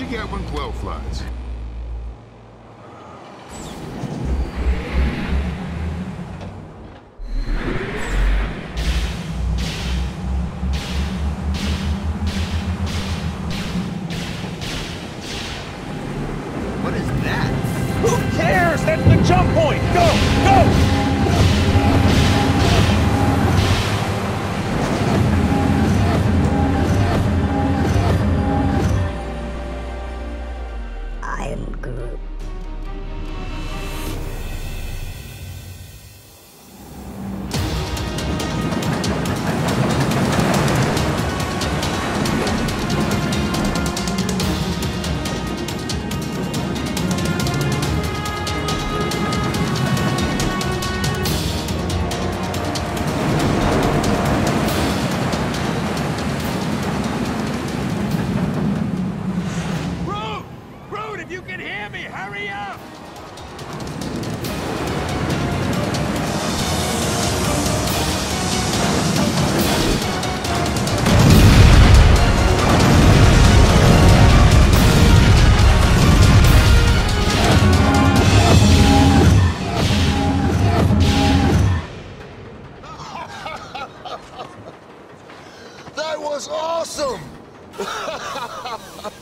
you get when quail flies? What is that? Who cares? That's the jump point! Go! Go! was awesome!